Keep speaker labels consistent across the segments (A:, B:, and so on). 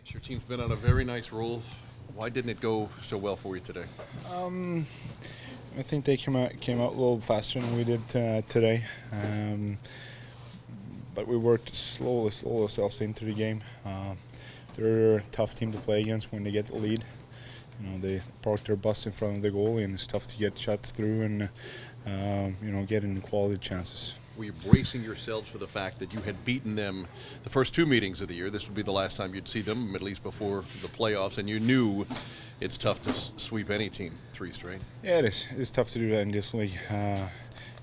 A: Thanks. Your team's been on a very nice roll. Why didn't it go so well for you today?
B: I think they came out came out a little faster than we did uh, today, um, but we worked slowly, slowly ourselves into the game. Uh, they're a tough team to play against when they get the lead. You know they park their bus in front of the goalie, and it's tough to get shots through and um, you know get in quality chances.
A: Were you bracing yourselves for the fact that you had beaten them the first two meetings of the year? This would be the last time you'd see them, at least before the playoffs, and you knew it's tough to sweep any team three straight.
B: Yeah, it is. It's tough to do that in this league. Uh,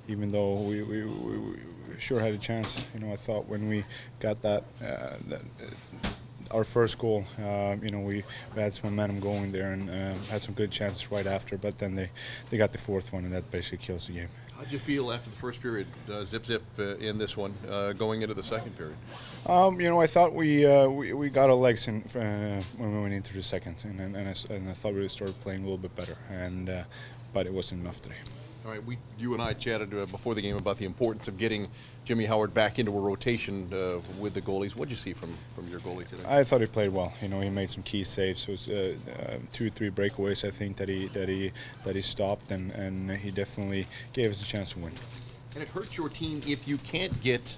B: even though we, we, we, we sure had a chance, you know, I thought when we got that, uh, that uh, our first goal, uh, you know, we, we had some momentum going there and uh, had some good chances right after. But then they, they got the fourth one, and that basically kills the game.
A: How'd you feel after the first period, uh, zip zip uh, in this one, uh, going into the second period?
B: Um, you know, I thought we, uh, we we got our legs in uh, when we went into the second, and and, and, I, and I thought we started playing a little bit better, and uh, but it wasn't enough today.
A: All right, we, you and I chatted uh, before the game about the importance of getting Jimmy Howard back into a rotation uh, with the goalies. What'd you see from, from your goalie today?
B: I thought he played well. You know, he made some key saves. It was uh, uh, two, three breakaways. I think that he that he that he stopped, and, and he definitely gave us a chance to win.
A: And it hurts your team if you can't get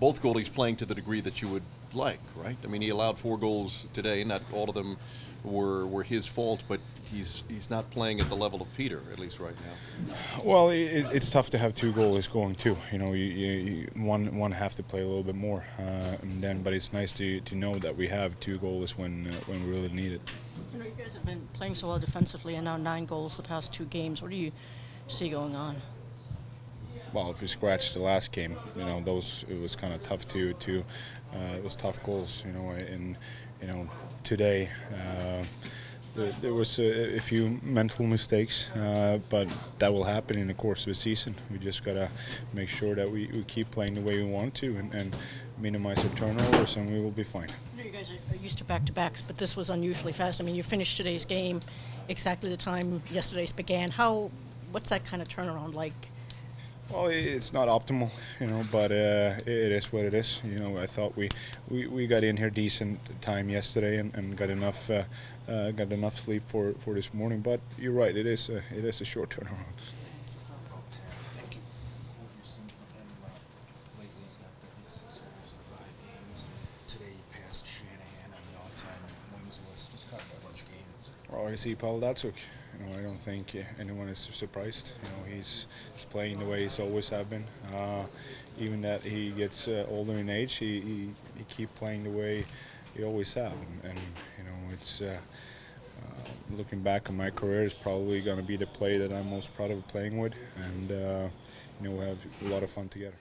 A: both goalies playing to the degree that you would like, right? I mean, he allowed four goals today. Not all of them were were his fault, but he's he's not playing at the level of Peter, at least right now.
B: Well, it, it's tough to have two goalies going too. You know, you, you, you one one have to play a little bit more, uh, and then but it's nice to, to know that we have two goalies when uh, when we really need it.
C: You know, you guys have been playing so well defensively and now nine goals the past two games. What do you see going on?
B: Well, if you scratch the last game, you know those it was kind of tough to to uh, it was tough goals, you know, and you know today. Uh, there, there was a, a few mental mistakes, uh, but that will happen in the course of the season. We just gotta make sure that we, we keep playing the way we want to and, and minimize our turnovers, and we will be fine.
C: You guys are are used to back-to-backs, but this was unusually fast. I mean, you finished today's game exactly the time yesterday's began. How, what's that kind of turnaround like?
B: Well, it's not optimal, you know, but uh, it is what it is. You know, I thought we, we, we got in here decent time yesterday and, and got enough uh, uh, got enough sleep for, for this morning. But you're right, it is a, it is a short turnaround.
D: Thank you. What you've seen from him uh, lately is that he's six goals in five games. Today he passed Shanahan on the all-time wins list. Just talk about his game.
B: Well, I see Paul Datsyuk. You know, I don't think anyone is surprised. You know, he's, he's playing the way he's always have been. Uh, even that he gets uh, older in age, he, he, he keep playing the way he always have. And, and you know, it's uh, uh, looking back on my career, it's probably going to be the play that I'm most proud of playing with. And uh, you know, we have a lot of fun together.